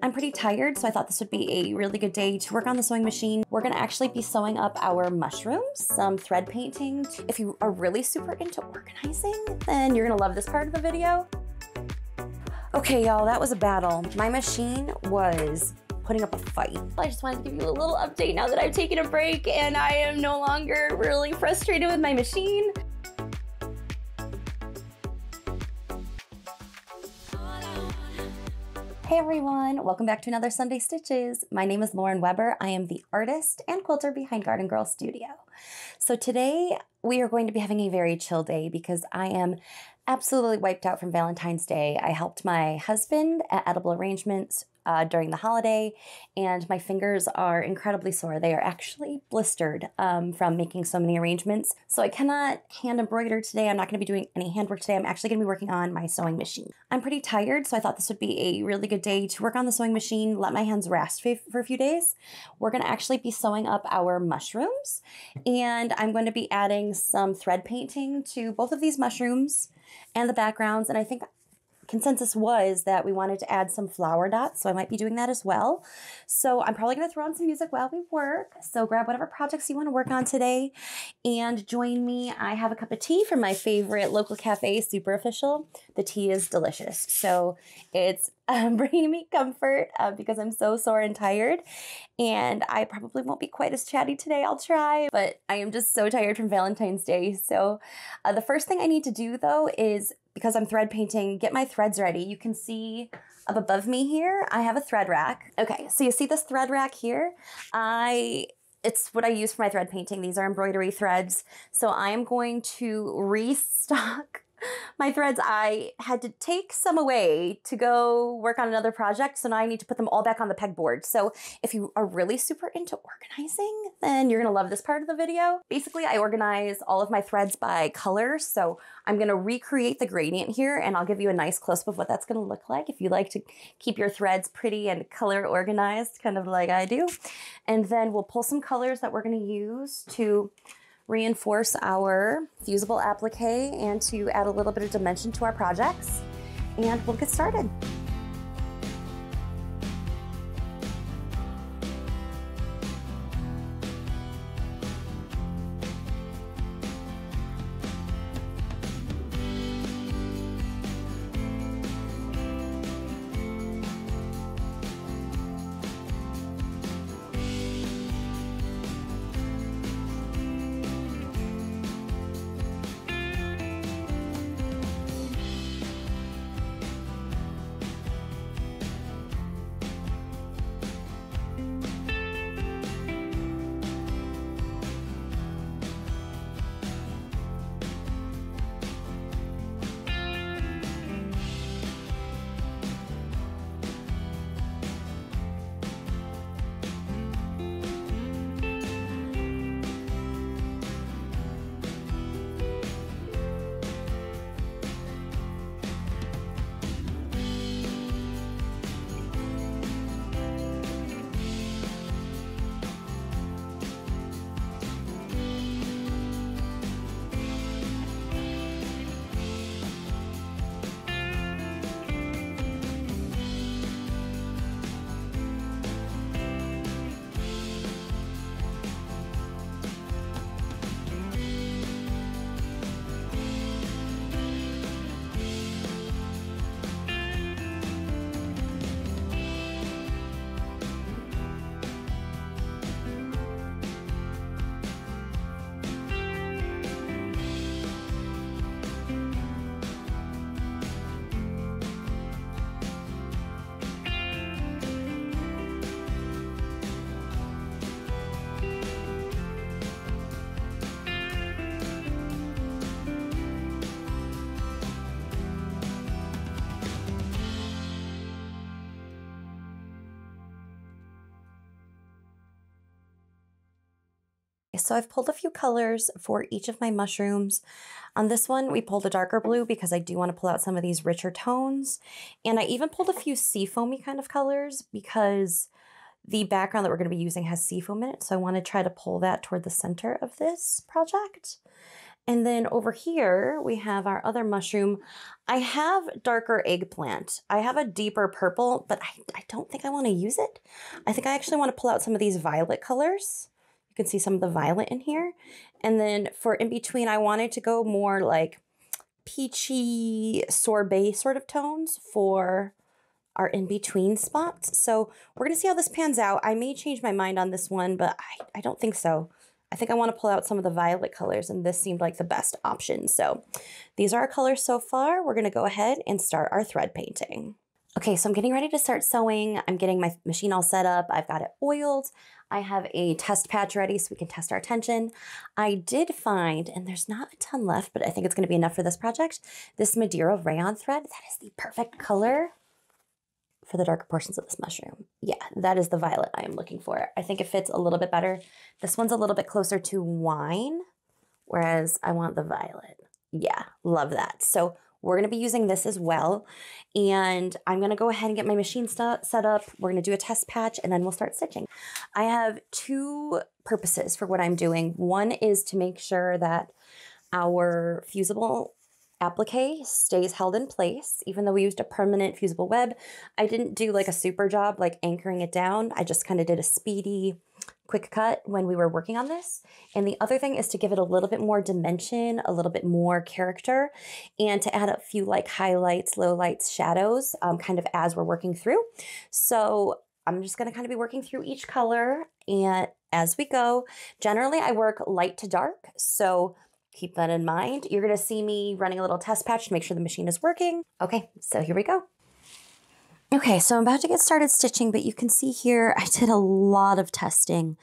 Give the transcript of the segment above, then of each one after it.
I'm pretty tired, so I thought this would be a really good day to work on the sewing machine. We're gonna actually be sewing up our mushrooms, some thread painting. If you are really super into organizing, then you're gonna love this part of the video. Okay, y'all, that was a battle. My machine was putting up a fight. I just wanted to give you a little update now that I've taken a break and I am no longer really frustrated with my machine. Hey everyone, welcome back to another Sunday Stitches. My name is Lauren Weber. I am the artist and quilter behind Garden Girl Studio. So today we are going to be having a very chill day because I am absolutely wiped out from Valentine's Day. I helped my husband at Edible Arrangements uh, during the holiday, and my fingers are incredibly sore. They are actually blistered um, from making so many arrangements. So I cannot hand embroider today. I'm not going to be doing any handwork today. I'm actually going to be working on my sewing machine. I'm pretty tired, so I thought this would be a really good day to work on the sewing machine, let my hands rest for a few days. We're going to actually be sewing up our mushrooms, and I'm going to be adding some thread painting to both of these mushrooms and the backgrounds. And I think consensus was that we wanted to add some flower dots, so I might be doing that as well. So I'm probably going to throw on some music while we work. So grab whatever projects you want to work on today and join me. I have a cup of tea from my favorite local cafe, Super Official. The tea is delicious. So it's um, bringing me comfort uh, because I'm so sore and tired. And I probably won't be quite as chatty today. I'll try, but I am just so tired from Valentine's Day. So uh, the first thing I need to do though is because I'm thread painting, get my threads ready. You can see up above me here, I have a thread rack. Okay, so you see this thread rack here? I it's what I use for my thread painting. These are embroidery threads. So I am going to restock my threads, I had to take some away to go work on another project. So now I need to put them all back on the pegboard. So if you are really super into organizing, then you're gonna love this part of the video. Basically, I organize all of my threads by color. So I'm gonna recreate the gradient here and I'll give you a nice close up of what that's gonna look like if you like to keep your threads pretty and color organized, kind of like I do. And then we'll pull some colors that we're gonna use to reinforce our fusible applique and to add a little bit of dimension to our projects. And we'll get started. So I've pulled a few colors for each of my mushrooms. On this one, we pulled a darker blue because I do want to pull out some of these richer tones. And I even pulled a few seafoamy kind of colors because the background that we're going to be using has seafoam in it. So I want to try to pull that toward the center of this project. And then over here, we have our other mushroom. I have darker eggplant. I have a deeper purple, but I, I don't think I want to use it. I think I actually want to pull out some of these violet colors. Can see some of the violet in here. And then for in between, I wanted to go more like peachy sorbet sort of tones for our in-between spots. So we're going to see how this pans out. I may change my mind on this one, but I, I don't think so. I think I want to pull out some of the violet colors and this seemed like the best option. So these are our colors so far. We're going to go ahead and start our thread painting. Okay, so I'm getting ready to start sewing. I'm getting my machine all set up. I've got it oiled. I have a test patch ready so we can test our tension. I did find, and there's not a ton left, but I think it's going to be enough for this project, this Madeira rayon thread. That is the perfect color for the darker portions of this mushroom. Yeah, that is the violet I am looking for. I think it fits a little bit better. This one's a little bit closer to wine, whereas I want the violet. Yeah, love that. So we're going to be using this as well. And I'm going to go ahead and get my machine set up. We're going to do a test patch and then we'll start stitching. I have two purposes for what I'm doing. One is to make sure that our fusible applique stays held in place, even though we used a permanent fusible web. I didn't do like a super job, like anchoring it down. I just kind of did a speedy, quick cut when we were working on this. And the other thing is to give it a little bit more dimension, a little bit more character, and to add a few like highlights, lowlights, shadows, um, kind of as we're working through. So I'm just going to kind of be working through each color and as we go. Generally, I work light to dark. So keep that in mind. You're going to see me running a little test patch to make sure the machine is working. Okay, so here we go. Okay, so I'm about to get started stitching, but you can see here I did a lot of testing.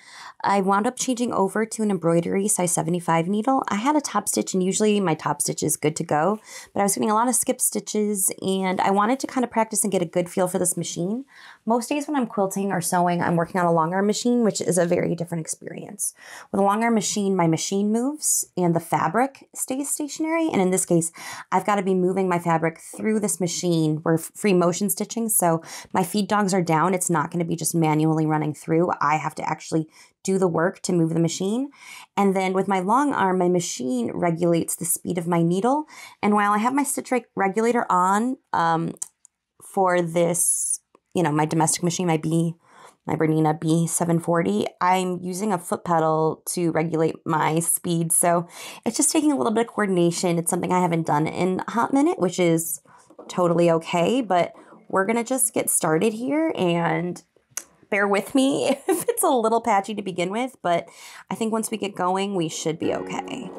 I wound up changing over to an embroidery size 75 needle. I had a top stitch and usually my top stitch is good to go, but I was getting a lot of skip stitches and I wanted to kind of practice and get a good feel for this machine. Most days when I'm quilting or sewing, I'm working on a long arm machine, which is a very different experience. With a long arm machine, my machine moves and the fabric stays stationary. And in this case, I've got to be moving my fabric through this machine. We're free motion stitching so my feed dogs are down. It's not going to be just manually running through. I have to actually do the work to move the machine. And then with my long arm, my machine regulates the speed of my needle. And while I have my stitch reg regulator on um, for this, you know, my domestic machine, my B, my Bernina B740, I'm using a foot pedal to regulate my speed. So it's just taking a little bit of coordination. It's something I haven't done in a hot minute, which is totally okay. But we're going to just get started here and bear with me if it's a little patchy to begin with, but I think once we get going, we should be okay.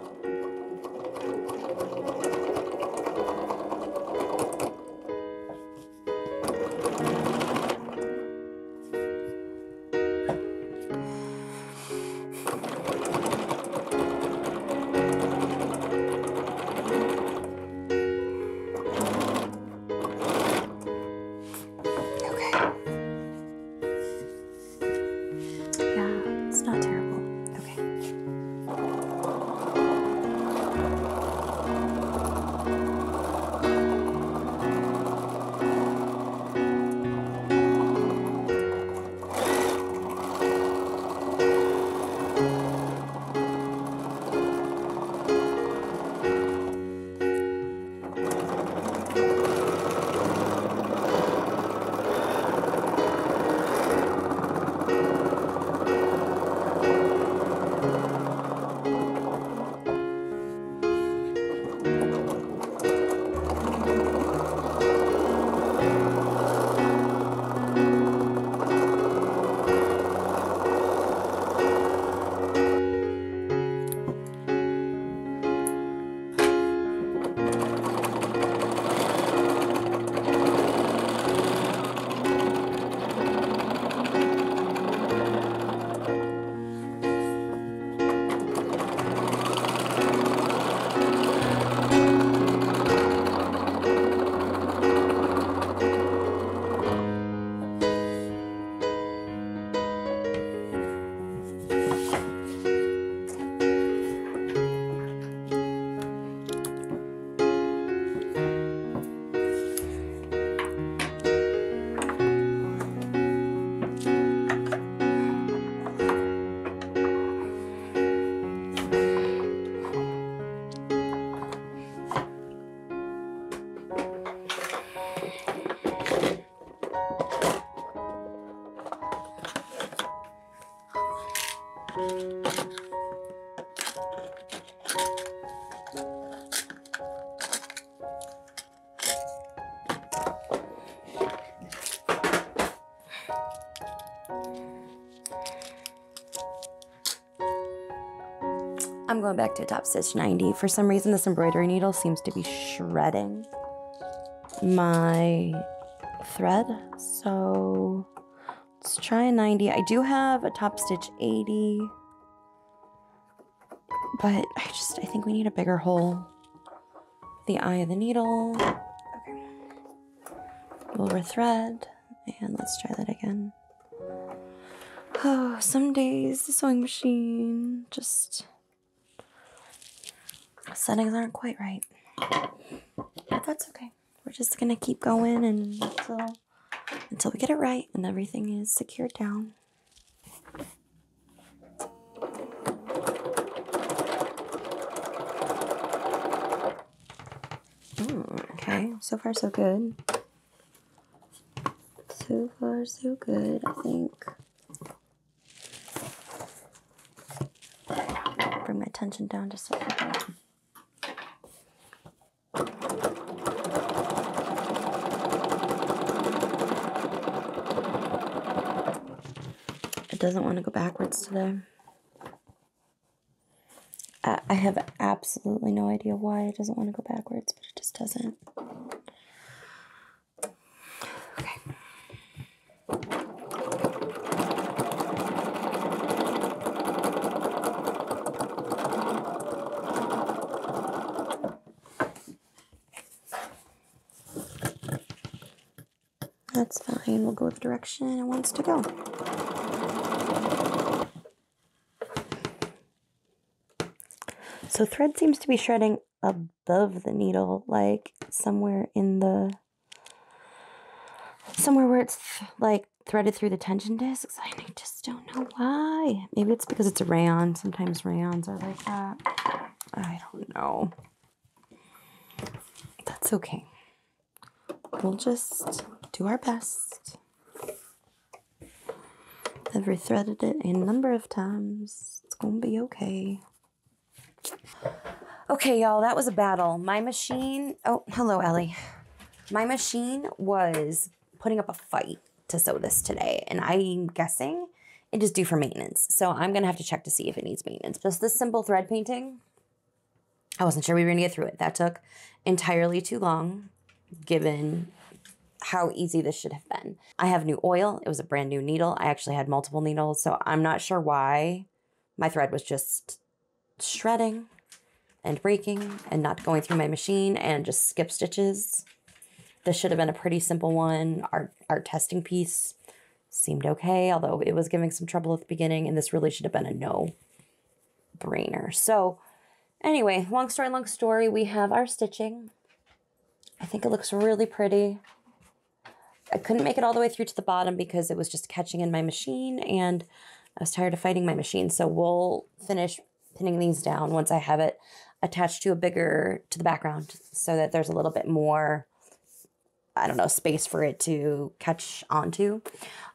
I'm going back to top stitch 90. For some reason, this embroidery needle seems to be shredding my thread. So let's try a 90. I do have a top stitch 80, but I just, I think we need a bigger hole. The eye of the needle. Okay. Lower thread. And let's try that again. Oh, some days the sewing machine just settings aren't quite right. But that's okay. We're just gonna keep going and until until we get it right and everything is secured down. Mm, okay, so far so good. So far so good, I think. Bring my tension down just a little bit. It doesn't want to go backwards today. I, I have absolutely no idea why it doesn't want to go backwards, but it just doesn't. Okay. That's fine. We'll go the direction it wants to go. So thread seems to be shredding above the needle, like somewhere in the somewhere where it's like threaded through the tension discs. I just don't know why. Maybe it's because it's a rayon. Sometimes rayons are like that. I don't know. That's okay. We'll just do our best. I've rethreaded it a number of times. It's gonna be okay. Okay, y'all, that was a battle. My machine, oh, hello, Ellie. My machine was putting up a fight to sew this today, and I'm guessing it is due for maintenance. So I'm gonna have to check to see if it needs maintenance. Just this simple thread painting, I wasn't sure we were gonna get through it. That took entirely too long, given how easy this should have been. I have new oil. It was a brand new needle. I actually had multiple needles, so I'm not sure why my thread was just shredding and breaking and not going through my machine and just skip stitches. This should have been a pretty simple one. Our, our testing piece seemed okay, although it was giving some trouble at the beginning, and this really should have been a no brainer. So, anyway, long story, long story, we have our stitching. I think it looks really pretty. I couldn't make it all the way through to the bottom because it was just catching in my machine and I was tired of fighting my machine. So we'll finish pinning these down once I have it attached to a bigger, to the background so that there's a little bit more, I don't know, space for it to catch onto.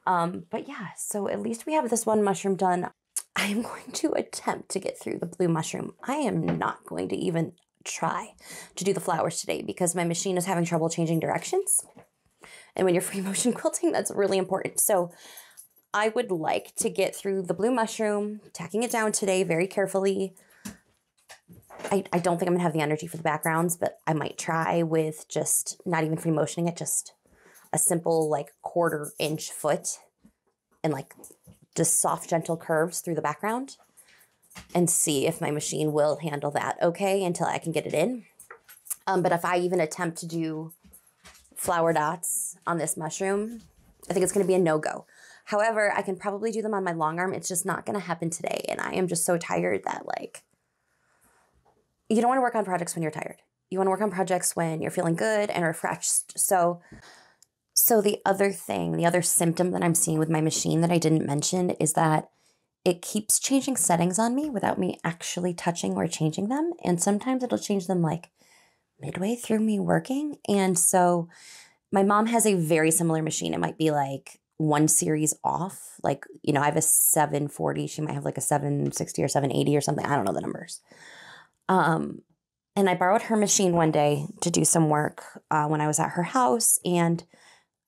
Um, but yeah, so at least we have this one mushroom done. I am going to attempt to get through the blue mushroom. I am not going to even try to do the flowers today because my machine is having trouble changing directions. And when you're free motion quilting, that's really important. So I would like to get through the blue mushroom, tacking it down today very carefully. I, I don't think I'm gonna have the energy for the backgrounds, but I might try with just not even free motioning it, just a simple like quarter inch foot and like just soft, gentle curves through the background and see if my machine will handle that okay until I can get it in. Um, but if I even attempt to do flower dots on this mushroom, I think it's going to be a no-go. However, I can probably do them on my long arm. It's just not going to happen today. And I am just so tired that like, you don't want to work on projects when you're tired. You want to work on projects when you're feeling good and refreshed. So, so the other thing, the other symptom that I'm seeing with my machine that I didn't mention is that it keeps changing settings on me without me actually touching or changing them. And sometimes it'll change them like midway through me working. And so my mom has a very similar machine. It might be like one series off. Like, you know, I have a 740. She might have like a 760 or 780 or something. I don't know the numbers. Um, and I borrowed her machine one day to do some work uh, when I was at her house. And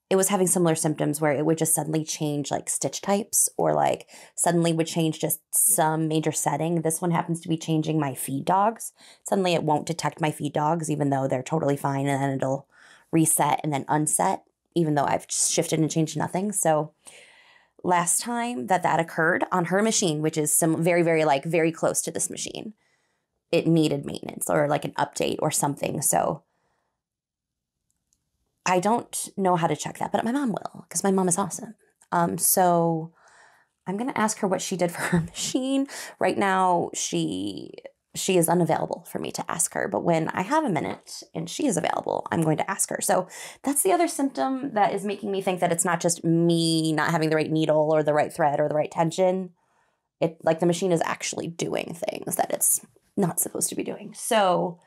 it was having similar symptoms where it would just suddenly change like stitch types or like suddenly would change just some major setting. This one happens to be changing my feed dogs. Suddenly it won't detect my feed dogs, even though they're totally fine. And then it'll reset and then unset, even though I've shifted and changed nothing. So last time that that occurred on her machine, which is some very, very like very close to this machine, it needed maintenance or like an update or something. So I don't know how to check that, but my mom will because my mom is awesome. Um, so I'm gonna ask her what she did for her machine. Right now, she she is unavailable for me to ask her, but when I have a minute and she is available, I'm going to ask her. So that's the other symptom that is making me think that it's not just me not having the right needle or the right thread or the right tension. It like the machine is actually doing things that it's not supposed to be doing. So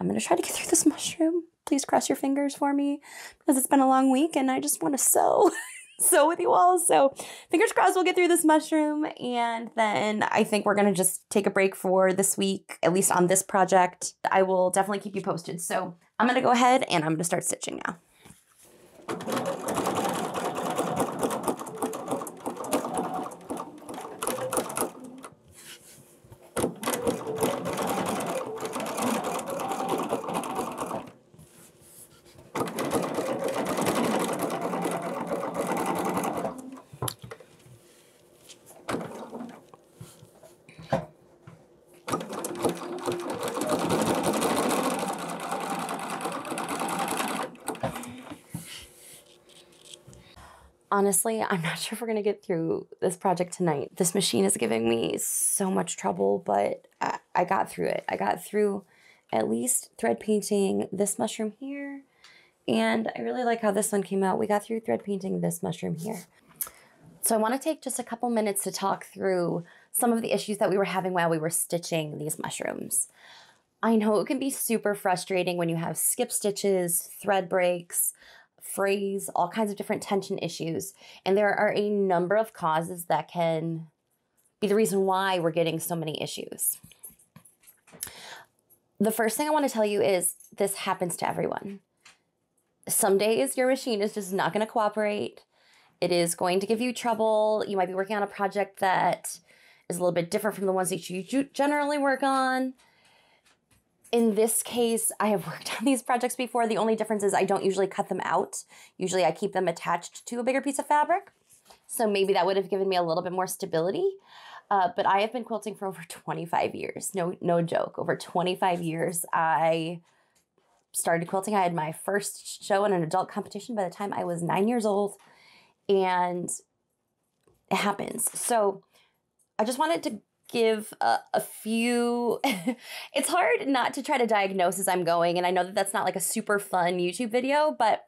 I'm gonna try to get through this mushroom please cross your fingers for me because it's been a long week and I just want to sew. sew with you all. So fingers crossed we'll get through this mushroom. And then I think we're going to just take a break for this week, at least on this project. I will definitely keep you posted. So I'm going to go ahead and I'm going to start stitching now. Honestly, I'm not sure if we're going to get through this project tonight. This machine is giving me so much trouble, but I, I got through it. I got through at least thread painting this mushroom here. And I really like how this one came out. We got through thread painting this mushroom here. So I want to take just a couple minutes to talk through some of the issues that we were having while we were stitching these mushrooms. I know it can be super frustrating when you have skip stitches, thread breaks, frays, all kinds of different tension issues. And there are a number of causes that can be the reason why we're getting so many issues. The first thing I want to tell you is this happens to everyone. Some days your machine is just not going to cooperate. It is going to give you trouble. You might be working on a project that is a little bit different from the ones that you generally work on in this case, I have worked on these projects before. The only difference is I don't usually cut them out. Usually I keep them attached to a bigger piece of fabric. So maybe that would have given me a little bit more stability. Uh, but I have been quilting for over 25 years. No, no joke. Over 25 years, I started quilting. I had my first show in an adult competition by the time I was nine years old. And it happens. So I just wanted to give a, a few it's hard not to try to diagnose as i'm going and i know that that's not like a super fun youtube video but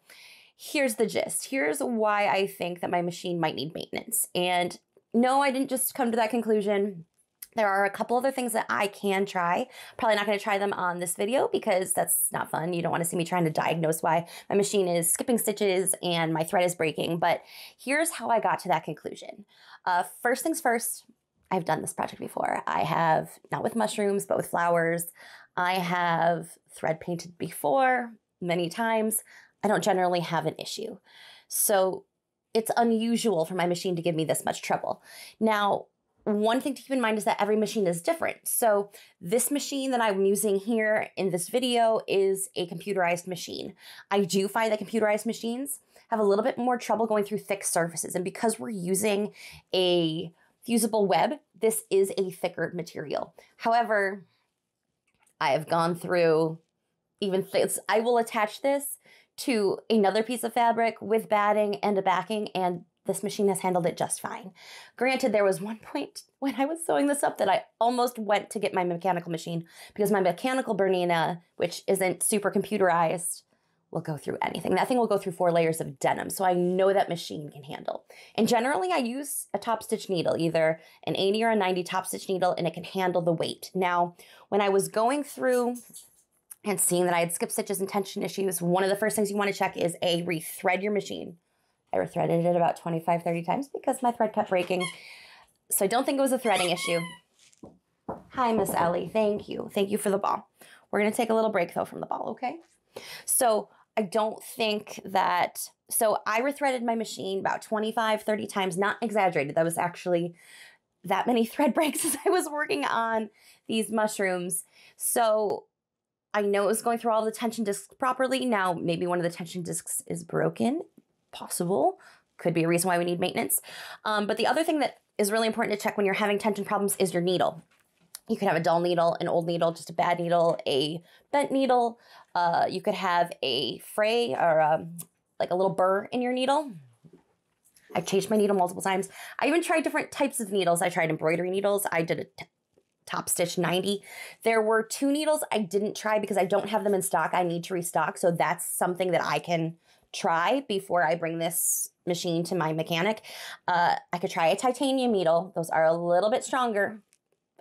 here's the gist here's why i think that my machine might need maintenance and no i didn't just come to that conclusion there are a couple other things that I can try. Probably not going to try them on this video because that's not fun. You don't want to see me trying to diagnose why my machine is skipping stitches and my thread is breaking. But here's how I got to that conclusion. Uh, first things first, I've done this project before. I have, not with mushrooms, but with flowers. I have thread painted before many times. I don't generally have an issue. So it's unusual for my machine to give me this much trouble. Now, one thing to keep in mind is that every machine is different. So this machine that I'm using here in this video is a computerized machine. I do find that computerized machines have a little bit more trouble going through thick surfaces. And because we're using a fusible web, this is a thicker material. However, I have gone through even th- I will attach this to another piece of fabric with batting and a backing, and this machine has handled it just fine. Granted, there was one point when I was sewing this up that I almost went to get my mechanical machine because my mechanical Bernina, which isn't super computerized, will go through anything. That thing will go through four layers of denim, so I know that machine can handle. And generally, I use a top stitch needle, either an 80 or a 90 top stitch needle, and it can handle the weight. Now, when I was going through and seeing that I had skip stitches and tension issues, one of the first things you want to check is a rethread your machine. I rethreaded it about 25, 30 times because my thread kept breaking. So I don't think it was a threading issue. Hi, Miss Ellie. Thank you. Thank you for the ball. We're going to take a little break though from the ball, okay? So I don't think that, so I rethreaded my machine about 25, 30 times, not exaggerated. That was actually that many thread breaks as I was working on these mushrooms. So I know it was going through all the tension discs properly. Now, maybe one of the tension discs is broken, possible. Could be a reason why we need maintenance. Um, but the other thing that is really important to check when you're having tension problems is your needle. You could have a dull needle, an old needle, just a bad needle, a bent needle. Uh, you could have a fray or um, like a little burr in your needle. I've changed my needle multiple times. I even tried different types of needles. I tried embroidery needles. I did a t- top stitch 90. There were two needles I didn't try because I don't have them in stock. I need to restock. So that's something that I can try before I bring this machine to my mechanic. Uh, I could try a titanium needle. Those are a little bit stronger.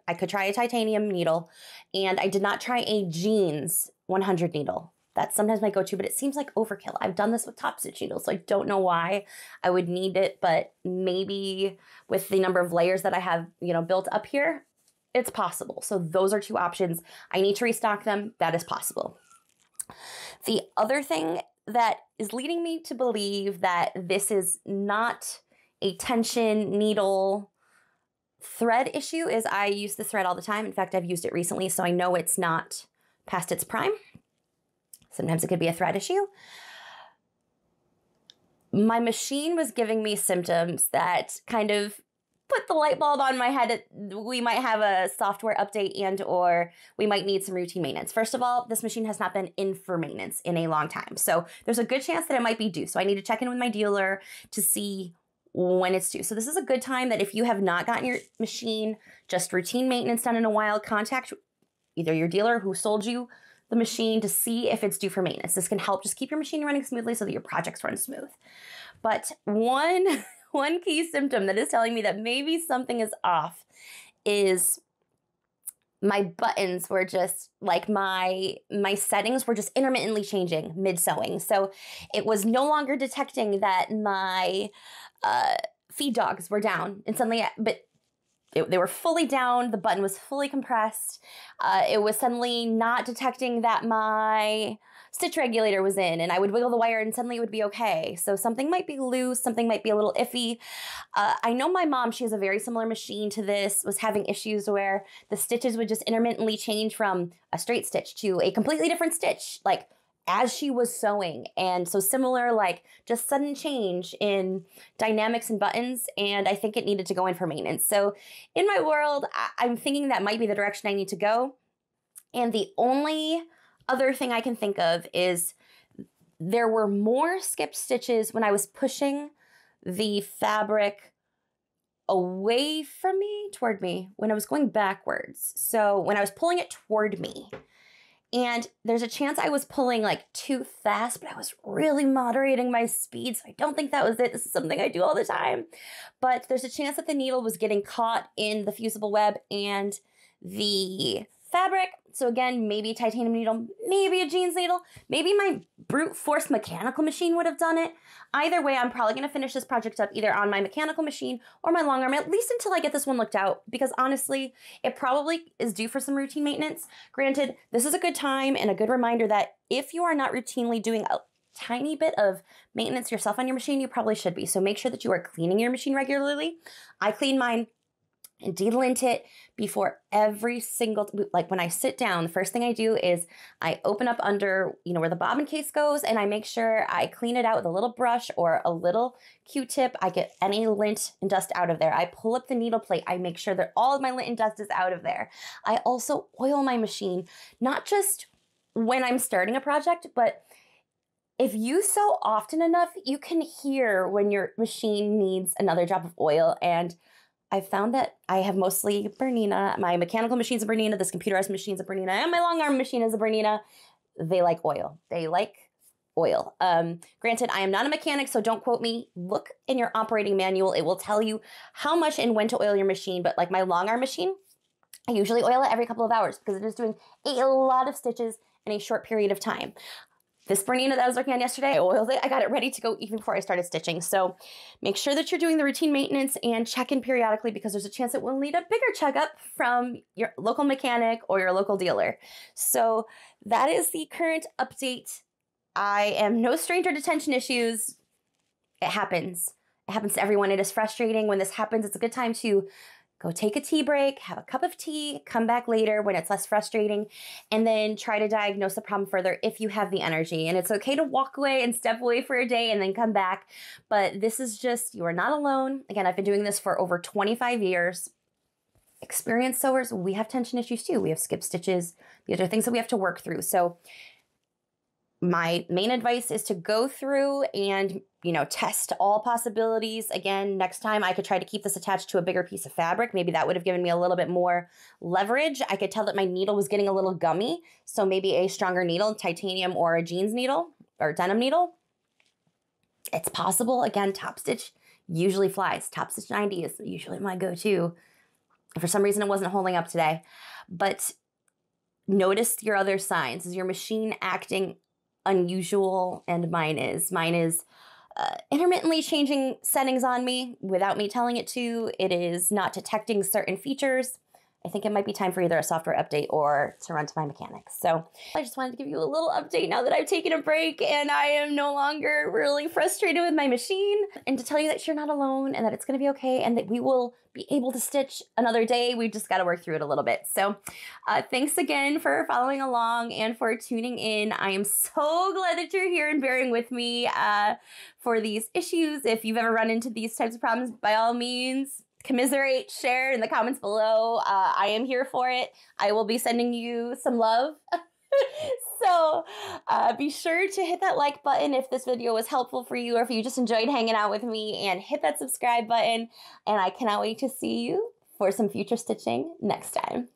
I could try a titanium needle, and I did not try a jeans 100 needle. That's sometimes my go-to, but it seems like overkill. I've done this with top stitch needles, so I don't know why I would need it, but maybe with the number of layers that I have, you know, built up here, it's possible. So those are two options. I need to restock them. That is possible. The other thing that is leading me to believe that this is not a tension needle thread issue is I use the thread all the time. In fact, I've used it recently, so I know it's not past its prime. Sometimes it could be a thread issue. My machine was giving me symptoms that kind of put the light bulb on my head we might have a software update and or we might need some routine maintenance first of all this machine has not been in for maintenance in a long time so there's a good chance that it might be due so i need to check in with my dealer to see when it's due. So this is a good time that if you have not gotten your machine just routine maintenance done in a while, contact either your dealer who sold you the machine to see if it's due for maintenance. This can help just keep your machine running smoothly so that your projects run smooth. But one one key symptom that is telling me that maybe something is off is my buttons were just like my my settings were just intermittently changing mid sewing so it was no longer detecting that my uh, feed dogs were down and suddenly but it, they were fully down the button was fully compressed uh, it was suddenly not detecting that my stitch regulator was in and I would wiggle the wire and suddenly it would be okay. So something might be loose, something might be a little iffy. Uh, I know my mom, she has a very similar machine to this, was having issues where the stitches would just intermittently change from a straight stitch to a completely different stitch, like as she was sewing. And so similar, like just sudden change in dynamics and buttons. And I think it needed to go in for maintenance. So in my world, I- I'm thinking that might be the direction I need to go. And the only other thing I can think of is there were more skip stitches when I was pushing the fabric away from me toward me when I was going backwards. So when I was pulling it toward me, and there's a chance I was pulling like too fast, but I was really moderating my speed. So I don't think that was it. This is something I do all the time. But there's a chance that the needle was getting caught in the fusible web and the fabric. So again, maybe a titanium needle, maybe a jeans needle, maybe my brute force mechanical machine would have done it. Either way, I'm probably gonna finish this project up either on my mechanical machine or my long arm, at least until I get this one looked out, because honestly, it probably is due for some routine maintenance. Granted, this is a good time and a good reminder that if you are not routinely doing a tiny bit of maintenance yourself on your machine, you probably should be. So make sure that you are cleaning your machine regularly. I clean mine and delint it before every single like when I sit down, the first thing I do is I open up under, you know, where the bobbin case goes and I make sure I clean it out with a little brush or a little Q-tip. I get any lint and dust out of there. I pull up the needle plate. I make sure that all of my lint and dust is out of there. I also oil my machine, not just when I'm starting a project, but if you sew often enough, you can hear when your machine needs another drop of oil and I found that I have mostly Bernina. My mechanical machine's a Bernina, this computerized machine's a Bernina, and my long arm machine is a Bernina. They like oil. They like oil. Um, granted, I am not a mechanic, so don't quote me. Look in your operating manual. It will tell you how much and when to oil your machine. But like my long arm machine, I usually oil it every couple of hours because it is doing a lot of stitches in a short period of time. This Bernina that I was working on yesterday, I oiled it. I got it ready to go even before I started stitching. So make sure that you're doing the routine maintenance and check in periodically because there's a chance it will need a bigger checkup from your local mechanic or your local dealer. So that is the current update. I am no stranger to tension issues. It happens. It happens to everyone. It is frustrating when this happens. It's a good time to go take a tea break, have a cup of tea, come back later when it's less frustrating, and then try to diagnose the problem further if you have the energy. And it's okay to walk away and step away for a day and then come back. But this is just, you are not alone. Again, I've been doing this for over 25 years. Experienced sewers, we have tension issues too. We have skip stitches. These are things that we have to work through. So my main advice is to go through and you know test all possibilities. Again next time i could try to keep this attached to a bigger piece of fabric. Maybe that would have given me a little bit more leverage. I could tell that my needle was getting a little gummy. So maybe a stronger needle titanium or a jeans needle or denim needle. It's possible. Again top stitch usually flies. Top stitch 90 is usually my go-to. For some reason it wasn't holding up today. But notice your other signs. Is your machine acting unusual and mine is. Mine is uh, intermittently changing settings on me without me telling it to. It is not detecting certain features. I think it might be time for either a software update or to run to my mechanics. So I just wanted to give you a little update now that I've taken a break and I am no longer really frustrated with my machine and to tell you that you're not alone and that it's going to be okay and that we will be able to stitch another day. We've just got to work through it a little bit. So uh, thanks again for following along and for tuning in. I am so glad that you're here and bearing with me uh, for these issues. If you've ever run into these types of problems, by all means, commiserate, share in the comments below. Uh, I am here for it. I will be sending you some love. so uh, be sure to hit that like button if this video was helpful for you or if you just enjoyed hanging out with me and hit that subscribe button. And I cannot wait to see you for some future stitching next time.